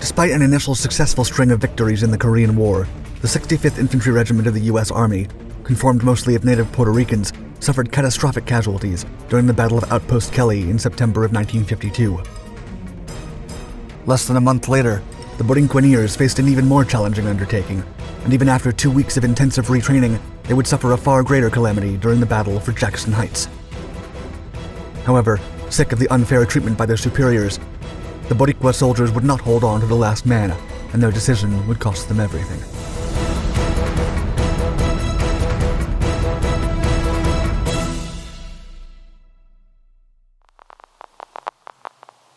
Despite an initial successful string of victories in the Korean War, the 65th Infantry Regiment of the U.S. Army, conformed mostly of native Puerto Ricans, suffered catastrophic casualties during the Battle of Outpost Kelly in September of 1952. Less than a month later, the Borinqueneers faced an even more challenging undertaking, and even after two weeks of intensive retraining, they would suffer a far greater calamity during the battle for Jackson Heights. However, sick of the unfair treatment by their superiors, the Boricua soldiers would not hold on to the last man, and their decision would cost them everything.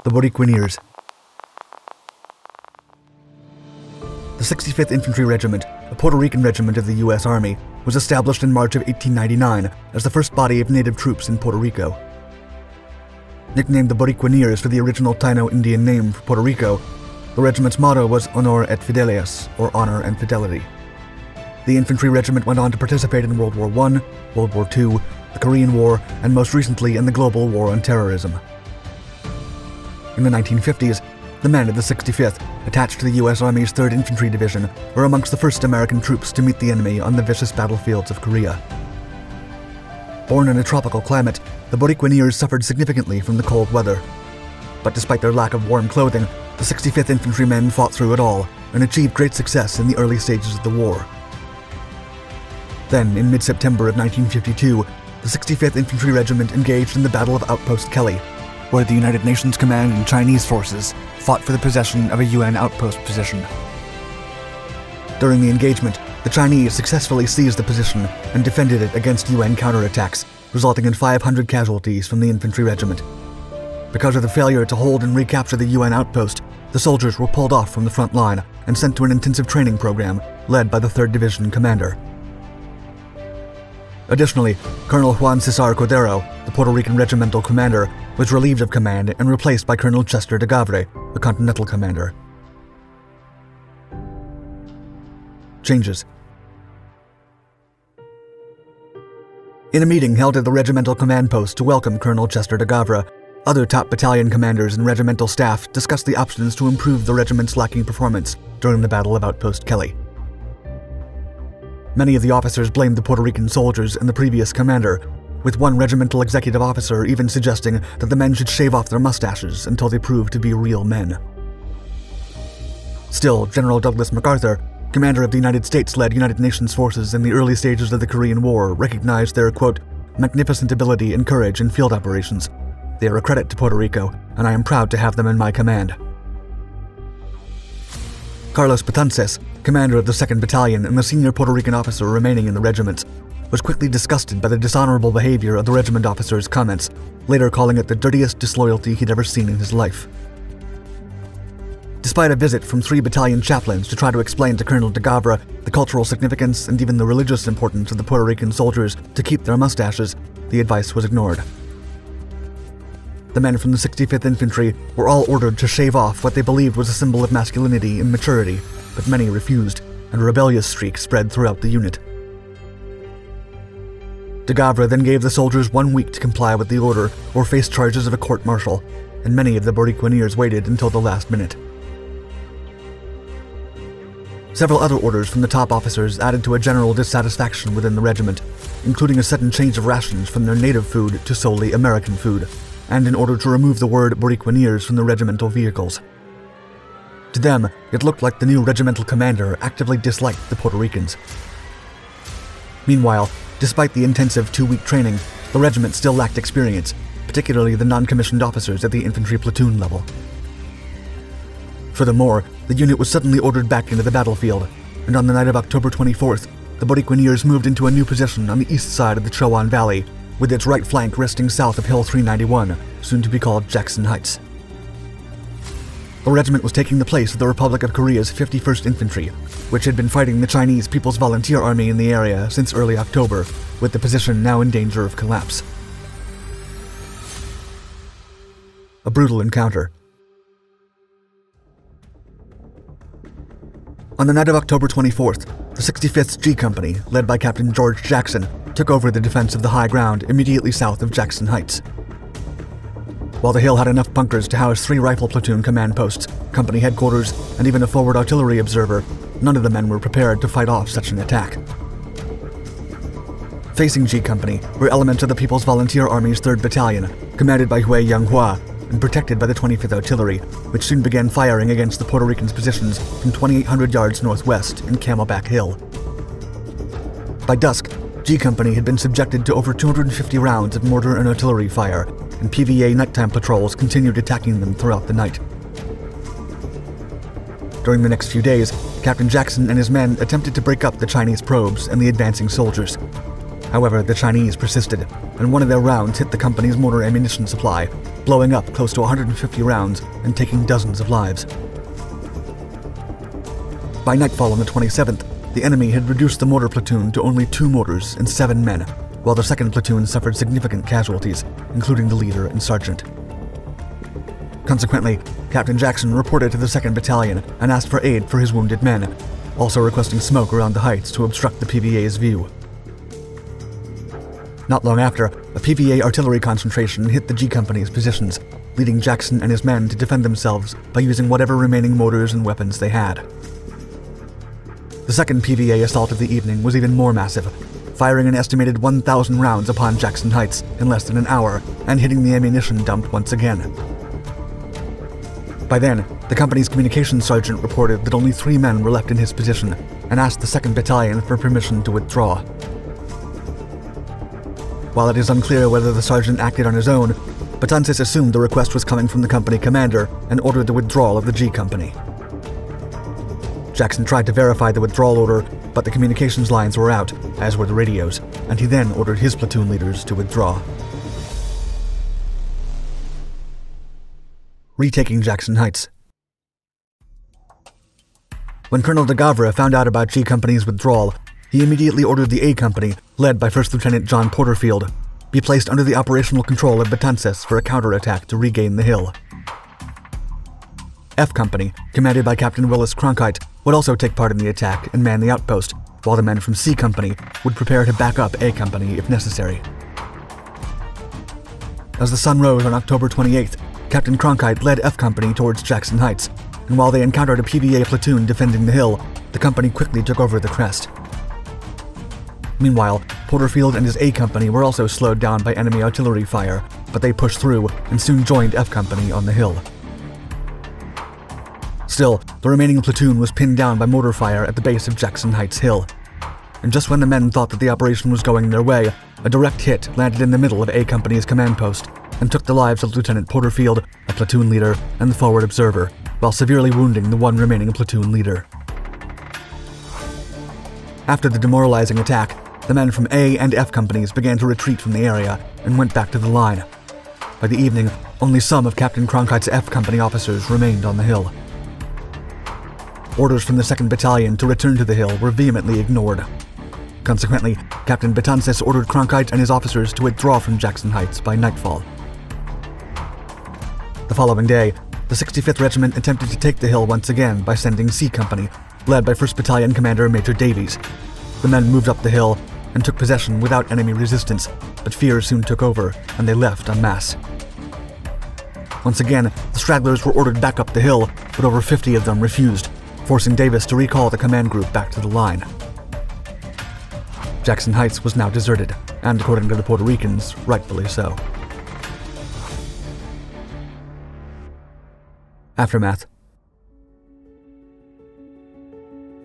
The Borinqueneers. The 65th Infantry Regiment, a Puerto Rican regiment of the U.S. Army, was established in March of 1899 as the first body of native troops in Puerto Rico. Nicknamed the Borinqueneers for the original Taino Indian name for Puerto Rico, the regiment's motto was Honor et Fidelitas, or Honor and Fidelity. The infantry regiment went on to participate in World War I, World War II, the Korean War, and most recently in the global war on terrorism. In the 1950s, the men of the 65th, attached to the U.S. Army's 3rd Infantry Division, were amongst the first American troops to meet the enemy on the vicious battlefields of Korea. Born in a tropical climate, the Borinqueneers suffered significantly from the cold weather. But despite their lack of warm clothing, the 65th Infantrymen fought through it all and achieved great success in the early stages of the war. Then, in mid September of 1952, the 65th Infantry Regiment engaged in the Battle of Outpost Kelly, where the United Nations Command and Chinese forces fought for the possession of a UN outpost position. During the engagement, the Chinese successfully seized the position and defended it against UN counterattacks, resulting in 500 casualties from the infantry regiment. Because of the failure to hold and recapture the UN outpost, the soldiers were pulled off from the front line and sent to an intensive training program led by the 3rd Division commander. Additionally, Colonel Juan Cesar Cordero, the Puerto Rican regimental commander, was relieved of command and replaced by Colonel Chester de Gavre, the continental commander. Changes. In a meeting held at the regimental command post to welcome Colonel Chester de other top battalion commanders and regimental staff discussed the options to improve the regiment's lacking performance during the Battle of Outpost Kelly. Many of the officers blamed the Puerto Rican soldiers and the previous commander, with one regimental executive officer even suggesting that the men should shave off their mustaches until they proved to be real men. Still, General Douglas MacArthur, commander of the United States led United Nations forces in the early stages of the Korean War, recognized their, quote, magnificent ability and courage in field operations. They are a credit to Puerto Rico, and I am proud to have them in my command. Carlos Betances, commander of the 2nd Battalion and the senior Puerto Rican officer remaining in the regiment, was quickly disgusted by the dishonorable behavior of the regiment officer's comments, later calling it the dirtiest disloyalty he'd ever seen in his life. Despite a visit from three battalion chaplains to try to explain to Colonel de the cultural significance and even the religious importance of the Puerto Rican soldiers to keep their mustaches, the advice was ignored. The men from the 65th Infantry were all ordered to shave off what they believed was a symbol of masculinity and maturity, but many refused, and a rebellious streak spread throughout the unit. De then gave the soldiers one week to comply with the order or face charges of a court martial, and many of the Borinqueneers waited until the last minute. Several other orders from the top officers added to a general dissatisfaction within the regiment, including a sudden change of rations from their native food to solely American food, and in order to remove the word Borinqueneers from the regimental vehicles. To them, it looked like the new regimental commander actively disliked the Puerto Ricans. Meanwhile, despite the intensive two week training, the regiment still lacked experience, particularly the non commissioned officers at the infantry platoon level. Furthermore, the unit was suddenly ordered back into the battlefield, and on the night of October 24th, the Borinqueneers moved into a new position on the east side of the Chorwon Valley, with its right flank resting south of Hill 391, soon to be called Jackson Heights. The regiment was taking the place of the Republic of Korea's 51st Infantry, which had been fighting the Chinese People's Volunteer Army in the area since early October, with the position now in danger of collapse. A brutal encounter. On the night of October 24th, the 65th G Company, led by Captain George Jackson, took over the defense of the high ground immediately south of Jackson Heights. While the hill had enough bunkers to house three rifle platoon command posts, company headquarters, and even a forward artillery observer, none of the men were prepared to fight off such an attack. Facing G Company were elements of the People's Volunteer Army's 3rd Battalion, commanded by Hui Yanghua, and protected by the 25th Artillery, which soon began firing against the Puerto Ricans' positions from 2,800 yards northwest in Camelback Hill. By dusk, G Company had been subjected to over 250 rounds of mortar and artillery fire, and PVA nighttime patrols continued attacking them throughout the night. During the next few days, Captain Jackson and his men attempted to break up the Chinese probes and the advancing soldiers. However, the Chinese persisted, and one of their rounds hit the company's mortar ammunition supply, blowing up close to 150 rounds and taking dozens of lives. By nightfall on the 27th, the enemy had reduced the mortar platoon to only two mortars and seven men, while the second platoon suffered significant casualties, including the leader and sergeant. Consequently, Captain Jackson reported to the 2nd Battalion and asked for aid for his wounded men, also requesting smoke around the heights to obstruct the PVA's view. Not long after, a PVA artillery concentration hit the G Company's positions, leading Jackson and his men to defend themselves by using whatever remaining mortars and weapons they had. The second PVA assault of the evening was even more massive, firing an estimated 1,000 rounds upon Jackson Heights in less than an hour and hitting the ammunition dump once again. By then, the company's communications sergeant reported that only three men were left in his position and asked the 2nd Battalion for permission to withdraw. While it is unclear whether the sergeant acted on his own, Betances assumed the request was coming from the company commander and ordered the withdrawal of the G Company. Jackson tried to verify the withdrawal order, but the communications lines were out, as were the radios, and he then ordered his platoon leaders to withdraw. Retaking Jackson Heights. When Colonel de Gavre found out about G Company's withdrawal, he immediately ordered the A Company, led by First Lieutenant John Porterfield, be placed under the operational control of Betances for a counterattack to regain the hill. F Company, commanded by Captain Willis Cronkite, would also take part in the attack and man the outpost, while the men from C Company would prepare to back up A Company if necessary. As the sun rose on October 28th, Captain Cronkite led F Company towards Jackson Heights, and while they encountered a PVA platoon defending the hill, the company quickly took over the crest. Meanwhile, Porterfield and his A Company were also slowed down by enemy artillery fire, but they pushed through and soon joined F Company on the hill. Still, the remaining platoon was pinned down by mortar fire at the base of Jackson Heights Hill. And just when the men thought that the operation was going their way, a direct hit landed in the middle of A Company's command post and took the lives of Lieutenant Porterfield, a platoon leader, and the forward observer, while severely wounding the one remaining platoon leader. After the demoralizing attack, the men from A and F companies began to retreat from the area and went back to the line. By the evening, only some of Captain Cronkite's F Company officers remained on the hill. Orders from the 2nd Battalion to return to the hill were vehemently ignored. Consequently, Captain Betances ordered Cronkite and his officers to withdraw from Jackson Heights by nightfall. The following day, the 65th Regiment attempted to take the hill once again by sending C Company, led by 1st Battalion Commander Major Davies. The men moved up the hill and took possession without enemy resistance, but fear soon took over, and they left en masse. Once again, the stragglers were ordered back up the hill, but over 50 of them refused, forcing Davis to recall the command group back to the line. Jackson Heights was now deserted, and according to the Puerto Ricans, rightfully so. Aftermath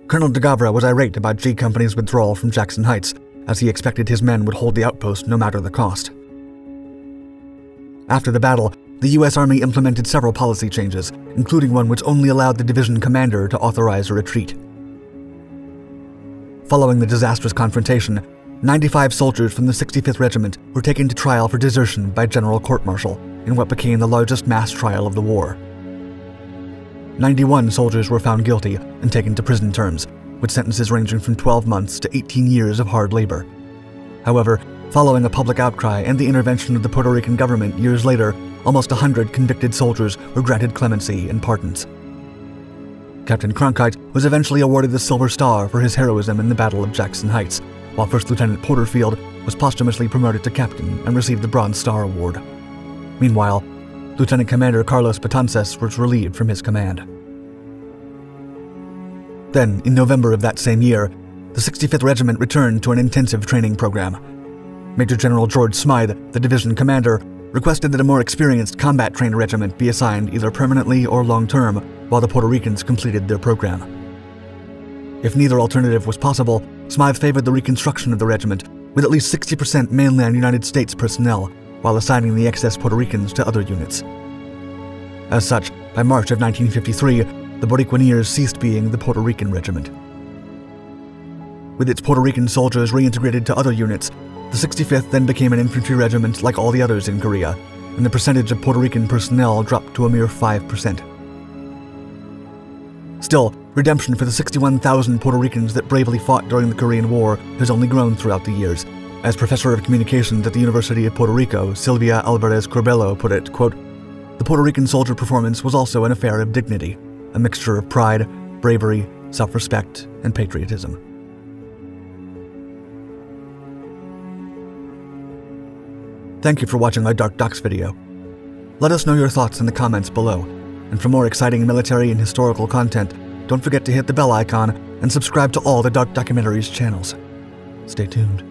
Colonel de Gavre was irate about G Company's withdrawal from Jackson Heights as he expected his men would hold the outpost no matter the cost. After the battle, the U.S. Army implemented several policy changes, including one which only allowed the division commander to authorize a retreat. Following the disastrous confrontation, 95 soldiers from the 65th Regiment were taken to trial for desertion by general court-martial in what became the largest mass trial of the war. 91 soldiers were found guilty and taken to prison terms, with sentences ranging from 12 months to 18 years of hard labor. However, following a public outcry and the intervention of the Puerto Rican government years later, almost 100 convicted soldiers were granted clemency and pardons. Captain Cronkite was eventually awarded the Silver Star for his heroism in the Battle of Jackson Heights, while First Lieutenant Porterfield was posthumously promoted to captain and received the Bronze Star Award. Meanwhile, Lieutenant Commander Carlos Betances was relieved from his command. Then, in November of that same year, the 65th Regiment returned to an intensive training program. Major General George Smythe, the division commander, requested that a more experienced combat trained regiment be assigned either permanently or long term while the Puerto Ricans completed their program. If neither alternative was possible, Smythe favored the reconstruction of the regiment with at least 60% mainland United States personnel while assigning the excess Puerto Ricans to other units. As such, by March of 1953, the Boricuaneers ceased being the Puerto Rican Regiment. With its Puerto Rican soldiers reintegrated to other units, the 65th then became an infantry regiment like all the others in Korea, and the percentage of Puerto Rican personnel dropped to a mere 5%. Still, redemption for the 61,000 Puerto Ricans that bravely fought during the Korean War has only grown throughout the years. As professor of communications at the University of Puerto Rico, Silvia Alvarez Curbelo put it, quote, The Puerto Rican soldier performance was also an affair of dignity, a mixture of pride, bravery, self-respect, and patriotism. Thank you for watching our Dark Docs video. Let us know your thoughts in the comments below, and for more exciting military and historical content, don't forget to hit the bell icon and subscribe to all the Dark Documentaries channels. Stay tuned.